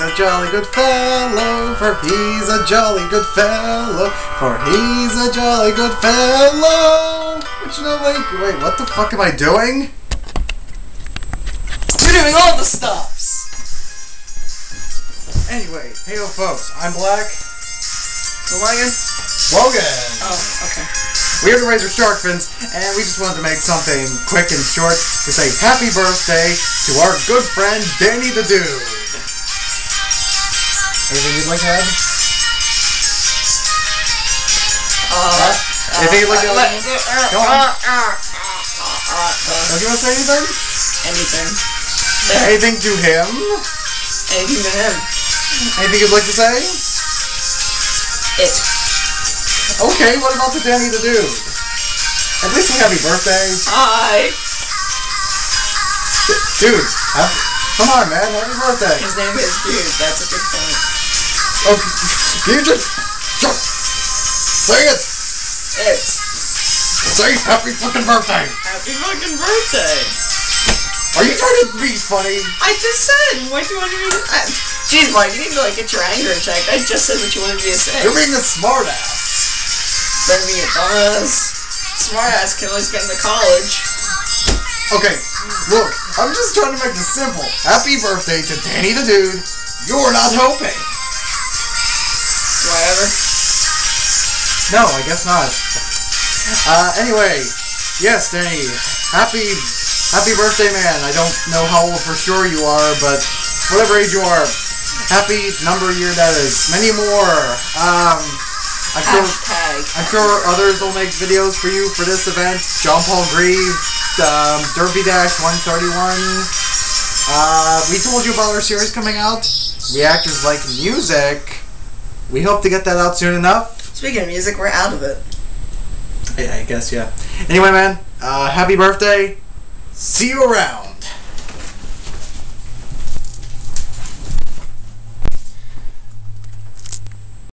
a jolly good fellow, for he's a jolly good fellow, for he's a jolly good fellow. Which no, wait, wait, what the fuck am I doing? You're doing all the stops. Anyway, hey yo folks, I'm Black. Who am I again? Logan. Oh, okay. We are the Razor Shark Fins, and we just wanted to make something quick and short to say happy birthday to our good friend DaniDaDude. Anything you'd like to add? Uh, Anything you'd like to uh, add? uh, Go on. uh, uh, uh, uh, Don't you want to say anything? anything. Anything to him? Anything to him. Anything you'd like to say? It. Okay, what about to DaniDaDude? At least say happy birthday. Hi. Dude, happy, come on man, happy birthday. His name is Dude. That's a good point. Okay, you just. Say it. It. Say happy fucking birthday. Happy fucking birthday. Are you trying to be funny? I just said. What do you want me to? I, Jeez, Mike, you need to like get your anger in check. I just said what you wanted me to say. You're being a smartass. Better be a dumbass. Smartass can always get into college. Okay, look, I'm just trying to make this simple. Happy birthday to DaniDaDude. You're not helping. Do I ever? No, I guess not. Uh, anyway, yes, Dani, happy, happy birthday, man. I don't know how old for sure you are, but whatever age you are, happy number year that is. Many more. Um, I'm sure, I'm sure others will make videos for you for this event. John Paul Grieve, um, Derby Dash 131. Uh, we told you about our series coming out. Reactors like music. We hope to get that out soon enough. Speaking of music, we're out of it. Yeah, I guess, yeah. Anyway, man, uh, happy birthday. See you around.